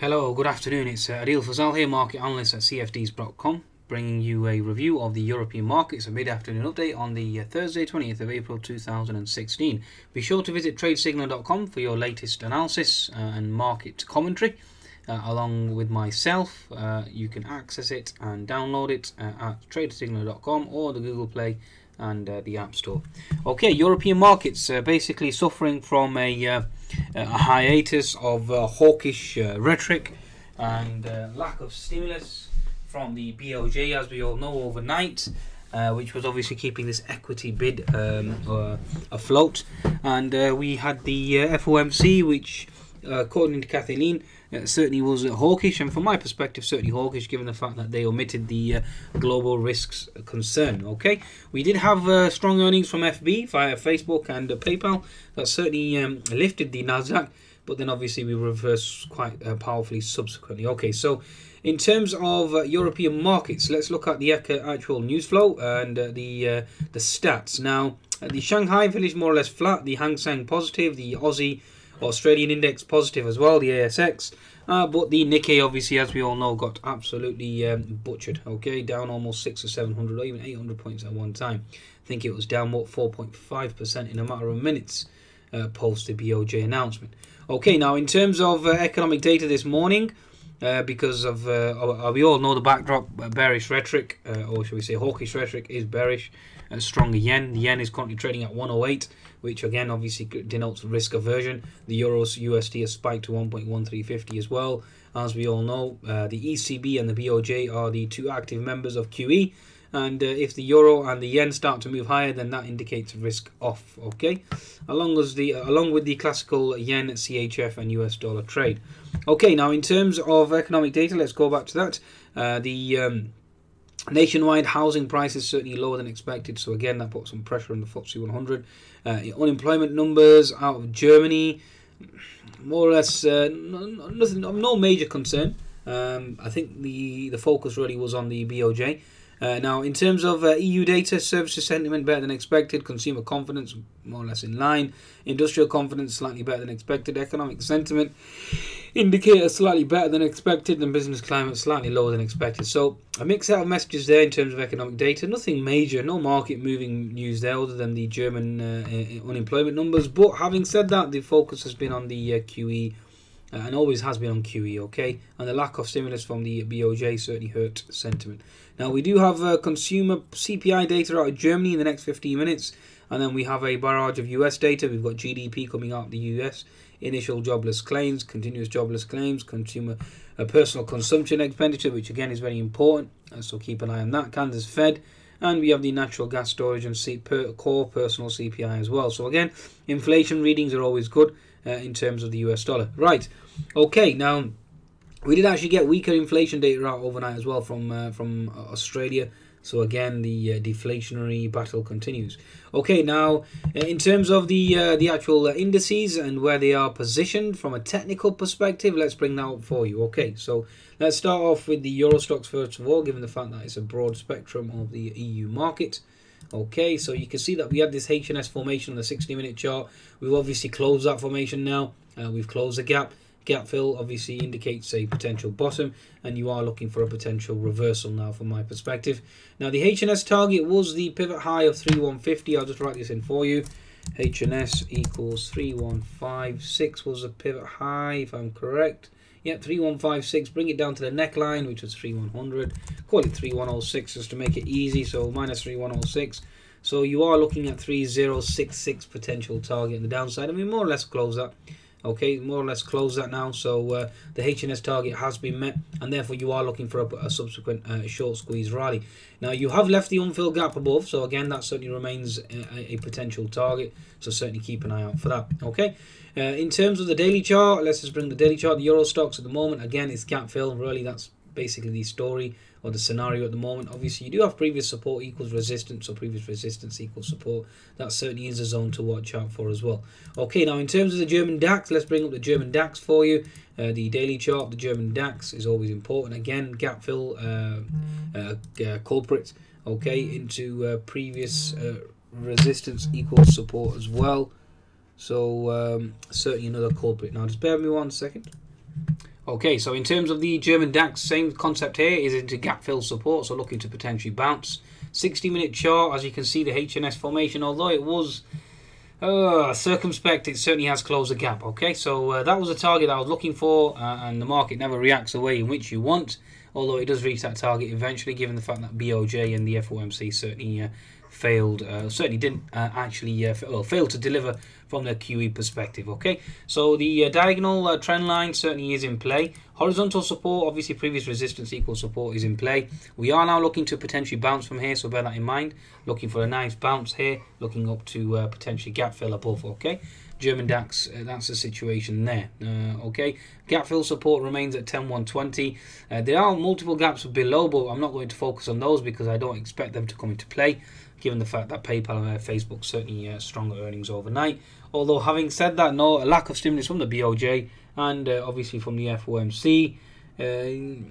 Hello, good afternoon. It's uh, Adil Fazal here, market analyst at CFDs.com, bringing you a review of the European markets, a mid afternoon update on the uh, Thursday, 20th of April 2016. Be sure to visit tradesignal.com for your latest analysis uh, and market commentary. Uh, along with myself, you can access it and download it at tradesignal.com or the Google Play and uh, the App Store. Okay, European markets uh, basically suffering from a, uh, a hiatus of uh, hawkish uh, rhetoric and uh, lack of stimulus from the BOJ, as we all know, overnight. Which was obviously keeping this equity bid um, afloat, and we had the FOMC, which, according to Kathleen, uh, certainly was uh, hawkish, and from my perspective, certainly hawkish, given the fact that they omitted the uh, global risks concern. Okay, we did have uh, strong earnings from FB via Facebook and uh, PayPal that certainly um, lifted the Nasdaq, but then obviously we reversed quite uh, powerfully subsequently. Okay, so. In terms of uh, European markets, let's look at the ac- actual news flow and uh, the uh, the stats. Now, uh, the Shanghai finished more or less flat. The Hang Seng positive. The Aussie Australian index positive as well, the ASX. Uh, but the Nikkei, obviously, as we all know, got absolutely um, butchered. Okay, down almost six or seven hundred, or even eight hundred points at one time. I think it was down what four point five percent in a matter of minutes uh, post the BOJ announcement. Okay, now in terms of uh, economic data this morning. Uh, because of uh, we all know the backdrop uh, bearish rhetoric uh, or should we say hawkish rhetoric is bearish a stronger yen. The yen is currently trading at 108 which again obviously denotes risk aversion. The euros usd has spiked to 1.1350 as well. As we all know uh, the ecb and the boj are the two active members of qe and uh, if the euro and the yen start to move higher then that indicates risk off okay? Along as the along with the classical yen chf and us dollar trade. Okay, now in terms of economic data, let's go back to that. Uh, the um, nationwide housing prices certainly lower than expected, so again that put some pressure on the FTSE 100. Uh, unemployment numbers out of Germany, more or less, uh, nothing, no major concern. Um, I think the the focus really was on the BOJ. Uh, now, in terms of uh, EU data, services sentiment better than expected, consumer confidence more or less in line, industrial confidence slightly better than expected, economic sentiment indicator slightly better than expected, and business climate slightly lower than expected. So, a mix out of messages there in terms of economic data. Nothing major, no market moving news there other than the German uh, unemployment numbers. But having said that, the focus has been on the uh, QE uh, and always has been on QE, okay? And the lack of stimulus from the BOJ certainly hurt sentiment. Now, we do have uh, consumer CPI data out of Germany in the next 15 minutes, and then we have a barrage of US data. We've got GDP coming out the US, initial jobless claims, continuous jobless claims, consumer uh, personal consumption expenditure, which again is very important, uh, so keep an eye on that. Kansas Fed. And we have the natural gas storage and C- per, core personal CPI as well. So again, inflation readings are always good uh, in terms of the US dollar. Right. Okay. Now we did actually get weaker inflation data out overnight as well from uh, from Australia. So again, the uh, deflationary battle continues. Okay, now uh, in terms of the uh, the actual uh, indices and where they are positioned from a technical perspective, let's bring that up for you. Okay, so let's start off with the Euro Stoxx first of all, given the fact that it's a broad spectrum of the EU market. Okay, so you can see that we had this HNS formation on the 60 minute chart. We've obviously closed that formation now. Uh, we've closed the gap. Gap fill obviously indicates a potential bottom, and you are looking for a potential reversal now from my perspective. Now, the HNS target was the pivot high of 3150. I'll just write this in for you. HNS equals 3156 was a pivot high, if I'm correct. Yep, 3156. Bring it down to the neckline, which was 3100. Call it 3106 just to make it easy. So minus 3106. So you are looking at 3066 potential target in the downside. I mean, more or less close that. Okay, more or less close that now. So uh, the HNS target has been met, and therefore you are looking for a, a subsequent uh, short squeeze rally. Now you have left the unfilled gap above, so again that certainly remains a, a potential target. So certainly keep an eye out for that. Okay. Uh, in terms of the daily chart, let's just bring the daily chart. The Euro Stoxx at the moment, again, is gap fill. Really, that's basically the story or the scenario at the moment. Obviously, you do have previous support equals resistance or previous resistance equals support. That certainly is a zone to watch out for as well. Okay, now in terms of the German DAX, let's bring up the German DAX for you. Uh, the daily chart, the German DAX is always important. Again, gap fill uh, uh, uh culprit. Okay, into uh, previous uh, resistance equals support as well. So um, certainly another culprit. Now, just bear with me one second. Okay, so in terms of the German DAX, same concept here is into gap fill support, so looking to potentially bounce. 60 minute chart, as you can see, the HNS formation, although it was uh, circumspect, it certainly has closed the gap. Okay, so uh, that was a target I was looking for, uh, and the market never reacts the way in which you want, although it does reach that target eventually, given the fact that BOJ and the FOMC certainly uh, failed, uh, certainly didn't uh, actually uh, well, failed to deliver from the QE perspective. Okay, so the uh, diagonal uh, trend line certainly is in play. Horizontal support, obviously previous resistance equal support is in play. We are now looking to potentially bounce from here, so bear that in mind. Looking for a nice bounce here, looking up to potentially gap fill above. Okay. German DAX, uh, that's the situation there. Uh, okay, gap fill support remains at 10120. Uh, there are multiple gaps below, but I'm not going to focus on those because I don't expect them to come into play given the fact that PayPal and Facebook certainly uh, stronger earnings overnight. Although having said that, no lack of stimulus from the BOJ and uh, obviously from the FOMC, uh,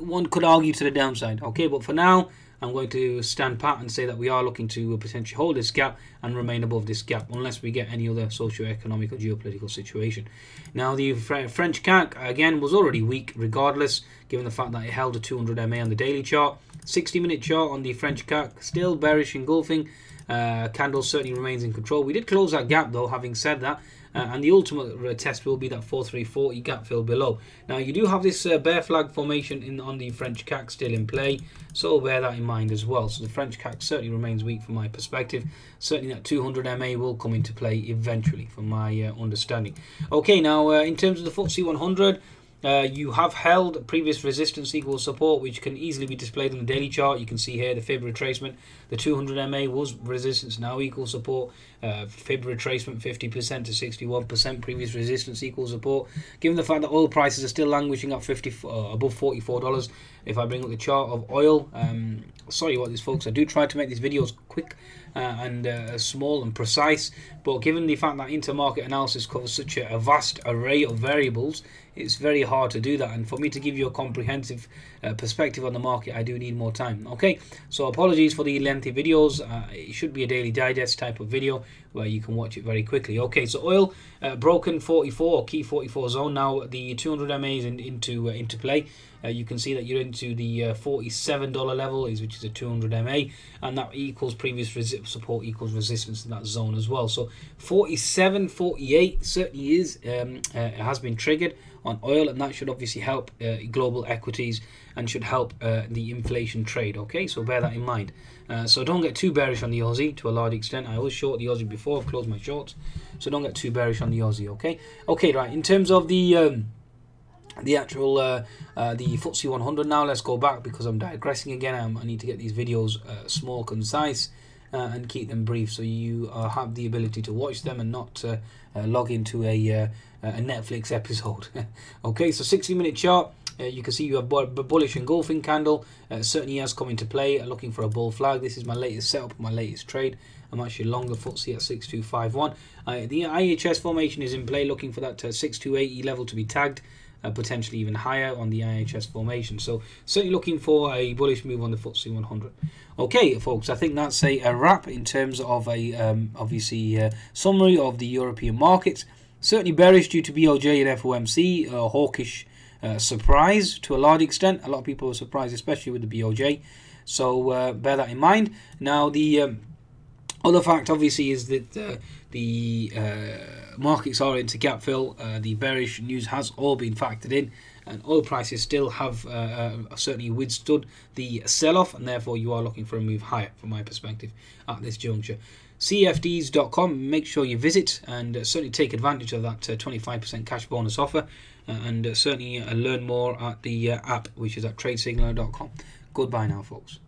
one could argue to the downside. Okay, but for now, I'm going to stand pat and say that we are looking to potentially hold this gap and remain above this gap unless we get any other socio-economic or geopolitical situation. Now, the French CAC again was already weak regardless, given the fact that it held a 200 MA on the daily chart. 60 minute chart on the French CAC, still bearish engulfing. Uh, candle certainly remains in control. We did close that gap though, having said that. Uh, and the ultimate uh, test will be that 4340 gap fill below. Now you do have this uh, bear flag formation in on the French CAC still in play, so bear that in mind as well. So the French CAC certainly remains weak from my perspective. Certainly that 200 MA will come into play eventually, from my uh, understanding. Okay, now uh, in terms of the FTSE 100. Uh, you have held previous resistance equals support, which can easily be displayed on the daily chart. You can see here the fib retracement. The 200 MA was resistance, now equals support. Uh, fib retracement 50% to 61%, previous resistance equals support. Given the fact that oil prices are still languishing at 50 uh, above $44, if I bring up the chart of oil, um, sorry about this, folks. I do try to make these videos quick uh, and uh, small and precise, but given the fact that intermarket analysis covers such a, a vast array of variables, it's very hard to do that. And for me to give you a comprehensive uh, perspective on the market, I do need more time. Okay, so apologies for the lengthy videos. Uh, it should be a daily digest type of video where you can watch it very quickly. Okay, so oil uh, broken 44 key 44 zone. Now the 200 MA is in, into uh, into play. Uh, you can see that you're into the uh, $47 level, is which is a 200 MA, and that equals previous support equals resistance in that zone as well. So 47, 48 certainly is um, has been triggered on oil, and that should obviously help uh, global equities and should help uh, the inflation trade. Okay, so bear that in mind. Uh, so don't get too bearish on the Aussie to a large extent. I always short the Aussie before, I've closed my shorts, so don't get too bearish on the Aussie. Okay, okay, right. In terms of the um, the actual uh, uh, the FTSE 100 now let's go back because I'm digressing again um, I need to get these videos uh, small concise uh, and keep them brief so you uh, have the ability to watch them and not uh, log into a a Netflix episode. okay, so 60 minute chart. You can see you have bullish engulfing candle. Certainly has come into play. looking for a bull flag. This is my latest setup, my latest trade. I'm actually long the FTSE at 6251. Uh, the IHS formation is in play, looking for that uh, 6280 level to be tagged. Uh, potentially even higher on the IHS formation. So certainly looking for a bullish move on the FTSE 100. Okay, folks, I think that's a, a wrap in terms of a um, obviously uh, summary of the European markets. Certainly bearish due to BOJ and FOMC, a hawkish uh, surprise to a large extent. A lot of people were surprised, especially with the BOJ. So uh, bear that in mind. Now, the um, other fact, obviously, is that uh, the uh, markets are into gap fill. Uh, the bearish news has all been factored in, and oil prices still have uh, certainly withstood the sell-off, and therefore you are looking for a move higher, from my perspective, at this juncture. CFDs.com, make sure you visit and uh, certainly take advantage of that 25% uh, cash bonus offer uh, and uh, certainly uh, learn more at the uh, app, which is at tradesignaler.com. Goodbye now, folks.